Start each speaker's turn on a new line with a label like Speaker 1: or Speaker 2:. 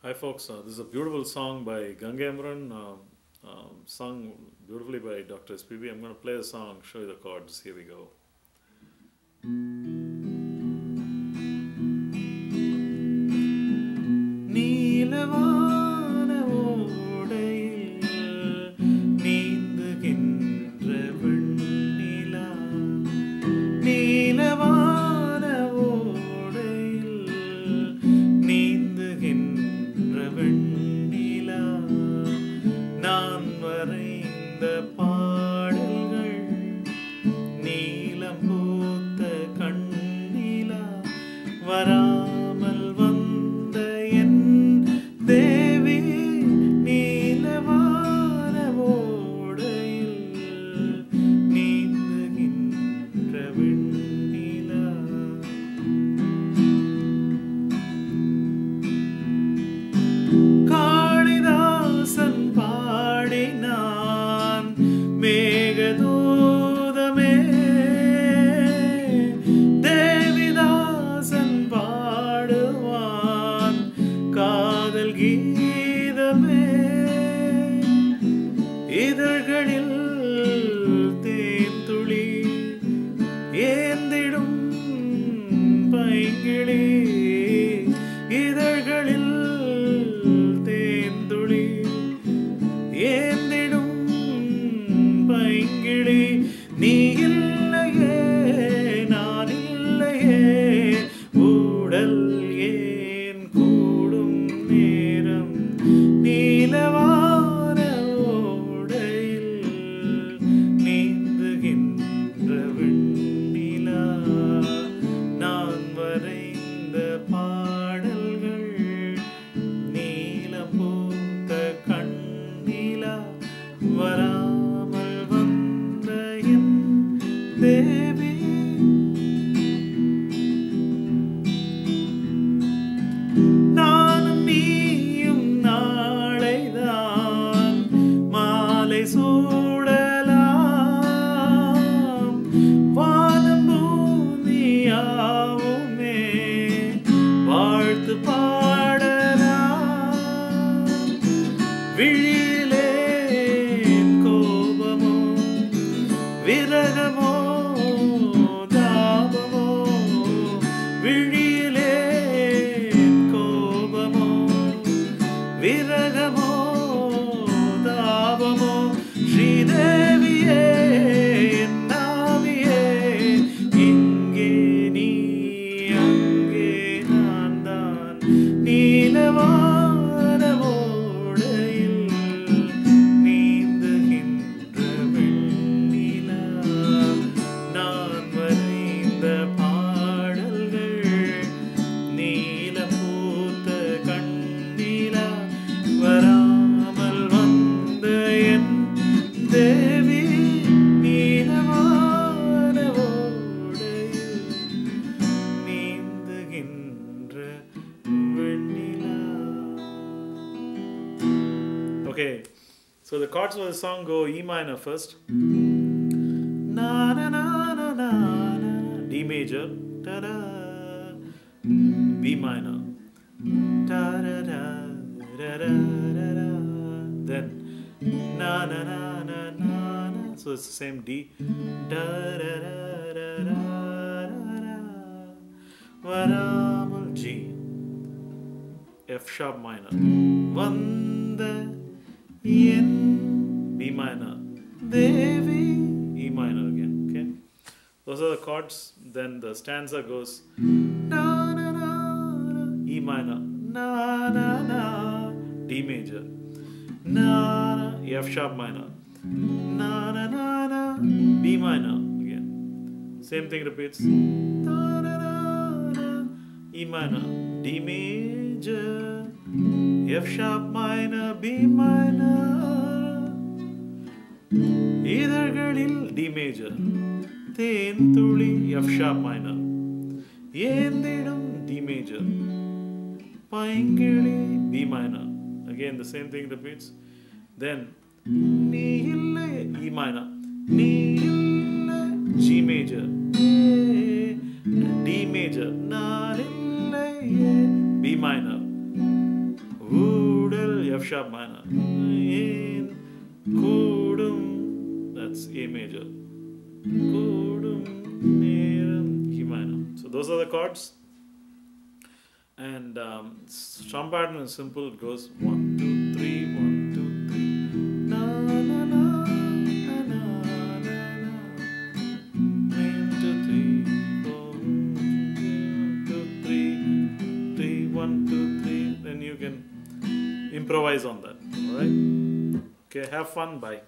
Speaker 1: Hi, folks. Uh, this is a beautiful song by Gangai Amaran, uh, um, sung beautifully by Dr. SPB. I'm going to play the song, show you the chords. Here we go. கரைந்த பாடல்கள் நீலம் பூத்த கண்ணிலா வரா கீதமே. இதழ்களில் தேந்துளி ஏ need. Okay, so the chords for the song go E minor first. Na na na na na, na. D major. Da. B minor. Da da da da da da. Then na na na na na na. So it's the same D. Da da da da da da da. G. F sharp minor. One. N B minor. Devi E minor again. Okay. Those are the chords. Then the stanza goes na na na E minor. Na na na D major. Na na F sharp minor. Na na na na B minor again. Same thing repeats. Na na na na E minor. D major. F sharp minor, B minor. இதழ்களில் D major தேன் துளி F sharp minor ஏந்திடும் D major பைங்கிளி B minor again the same thing repeats தென் நீ இல்லை இ minor நீ இல்லை G major D major நான் sharp minor. That's A major. E minor. So those are the chords. And um, strum pattern is simple. It goes one, two, three, one, two, three. Na na na na na na. One, two, three, four, one, two, three, three, one, two, three. Then you can improvise on that. Alright? Okay, have fun. Bye.